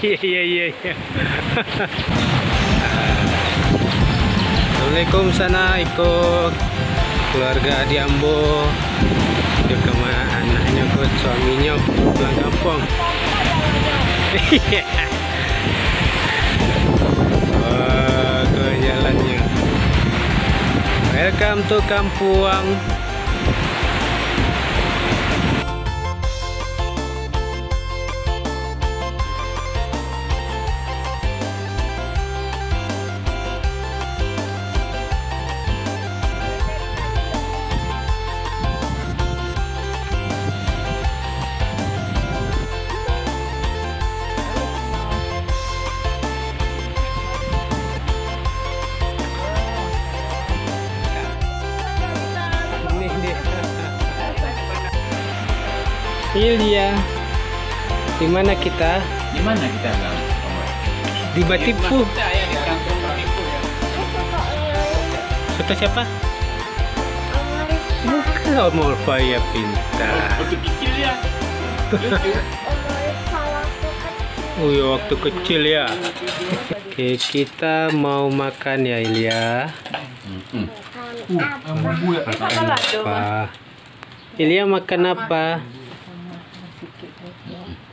Iya iya iya. iya. Assalamualaikum sana ikut keluarga di Ambo Dia sama anaknya ikut suaminya pulang kampung Iya. Wah ke jalannya Welcome to Kampuang Ilya. Di mana kita? Di mana kita bilang? Di Batipu. Kita ya di kampung Batipu ya. Siapa? Bukan Omolfa ya pintar. Waktu kecil ya. Oh ya waktu kecil ya. Oke kita mau makan ya Ilya. Makan apa? Ilya makan apa?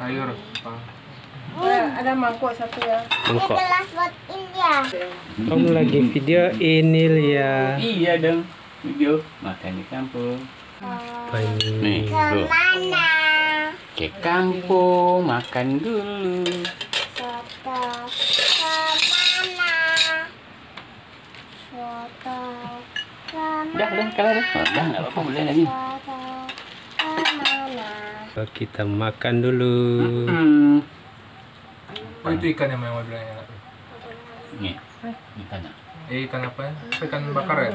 Sayur. Ada mangkuk satu ya. Mangkok. India. Kamu lagi video ini Ilya. Iya dong. Video makan di kampung. Apa ini? Nih, tuh. Ke mana? Ke kampung makan dulu. Foto ke mana? Foto ke mana? Udah, udah, kalah dah. Oh, Udah, nggak apa-apa, boleh lagi. Ke mana? Kita makan dulu. Hmm. Oh itu ikan yang mama bilang enak. Nih, ini tanya. Eh ikan apa ya? Ikan bakar ya?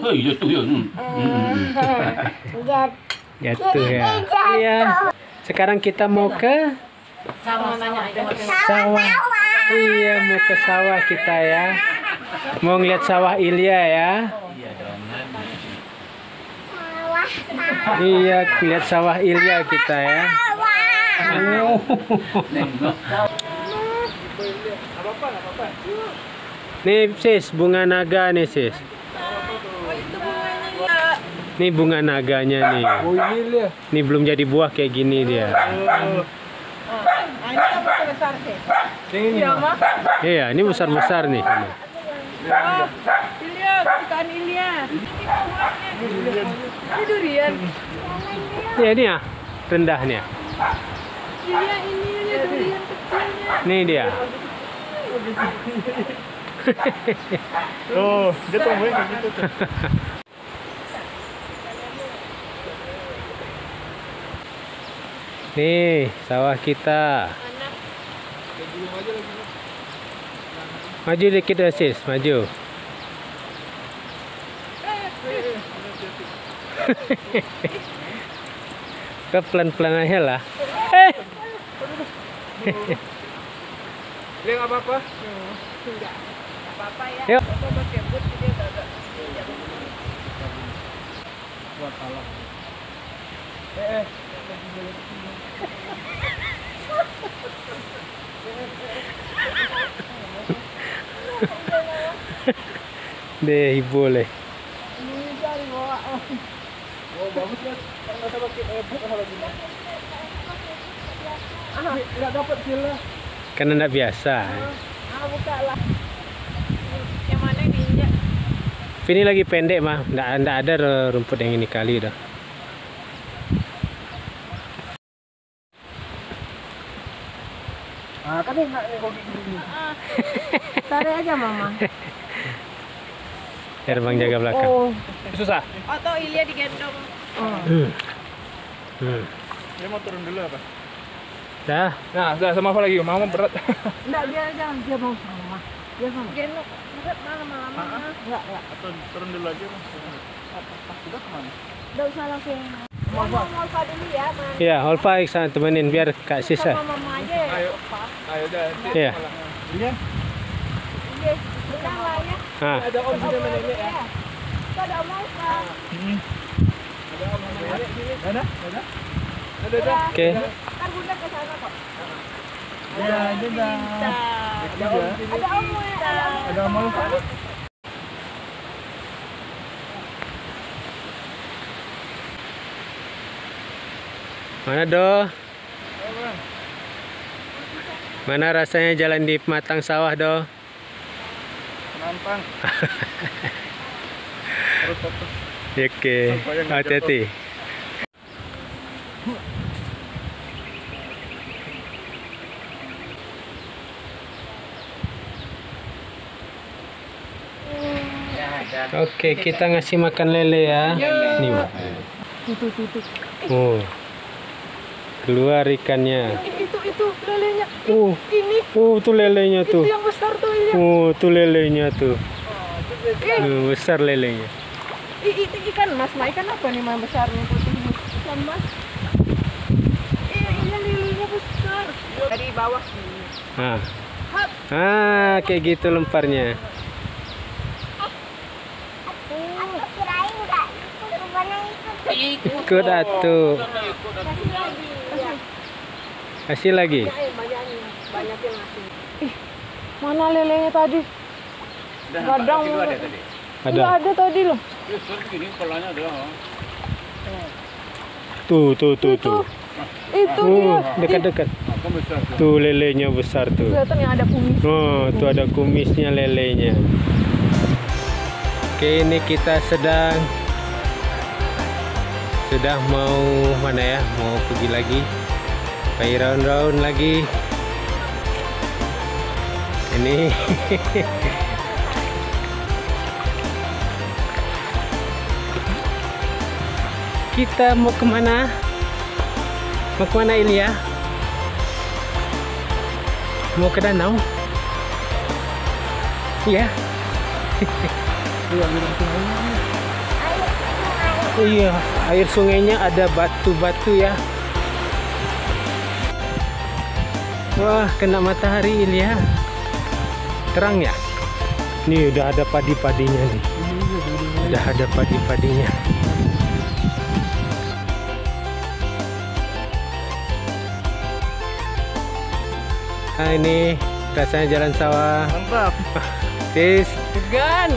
Oh iya tuh ya. Hmm. Hmm. Jat Jatuh ya. Iya. Sekarang kita mau ke sawah. Iya, mau ke sawah kita ya. Mau ngeliat sawah Ilya ya. sawah Iya, lihat sawah Ilya kita ya. Nih sis, bunga naga nih sis. Nih bunga naganya nih. Nih belum jadi buah kayak gini dia. Iya, ini besar-besar nih. Ilya, kesukaan Ilya. Ini durian. Iya ini ya, rendahnya. Ilya ini Ilya durian kecilnya. Nih dia. Oh, dia tomboy kayak gitu tuh. Nih, sawah kita. Maju dikit ya, sis, maju. Ke pelan-pelan aja lah. Eh, Dia nggak apa-apa. Apa-apa ya. Yuk. Pakai boot dia deh boleh. Oh bagus ya. Eh, kalau gini. Ah, nggak dapat sila. Karena enggak biasa. Ah, buka lah. Yang mana yang diinjak? Ini lagi pendek mah, enggak enggak ada rumput yang ini kali dah. Ah, kan enak nih gini. Tarik aja mama. Biar bang jaga belakang. Oh, susah. Atau Ilya digendong. Hmm. Hmm. Dia mau turun dulu apa? Dah, Nah, sudah sama apa lagi? Mama berat. Enggak, dia jangan dia mau sama mama. Dia sama. Gendong. Berat malam-malam. Enggak, enggak. Atau turun dulu aja mas. Sudah ke mana? Enggak usah langsung. Mama mau Alfa dulu ya, Ma. ya Holfa sana temenin biar Kak Sis ya. Sama mama aja ya. Ayo. Ayo dah. nanti Iya. Iya. Bentar lah ya. Ah, Ada om di mana nenek ya? Ada om. Oke. Ya. Ada om, ada om, ada om. Ada? Mana do? Mana rasanya jalan di matang sawah do? Terus terus. Oke, hati-hati. Oke, kita ngasih makan lele ya. Nih, Mak. Oh. Keluar ikannya. Itu, itu lelenya. Uh, Ini, uh, tuh lelenya itu tuh. yang besar tuh ini. Oh, tuh lelenya tuh. Uh, besar lelenya. I, ikan mas, nah ikan apa nih mas besar nih putih ini? Ikan mas. Iya, iya lelenya besar. Dari bawah. Ah. Ah, kayak gitu lemparnya. Aku kirain enggak ikut atuh. Kasih lagi. Ih, mana lelenya tadi? Gadang. ada tadi. Ada. Nggak ada tadi loh. Ya, ini kepalanya ada. oh. Tuh, tuh, tuh, tuh. Itu dia. Dekat-dekat. Tuh? Tuh lelenya besar tuh. Kelihatan yang ada kumis. Oh, tuh ada kumisnya lelenya. Oke, ini kita sedang sudah mau mana ya? Mau pergi lagi. Pergi round-round lagi. Ini kita mau ke mana? Mau ke mana Ilya? Mau ke danau? Iya. Iya, air sungainya ada batu-batu ya. Wah, kena matahari Ilya. Terang ya? Nih udah ada padi-padinya nih. Udah ada padi-padinya. Nah ini rasanya jalan sawah. Mantap. Tis, Gan.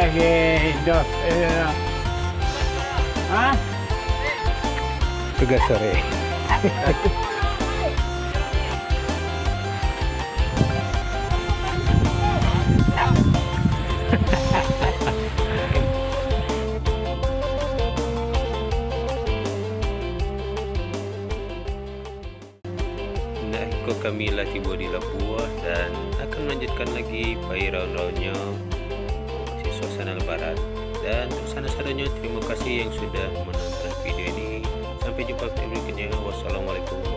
Oke. Eh. Hah? tugas sore. Melanjutkan lagi pagi round-roundnya masih suasana lebaran. Dan untuk sana sarannya terima kasih yang sudah menonton video ini. Sampai jumpa video berikutnya. Wassalamualaikum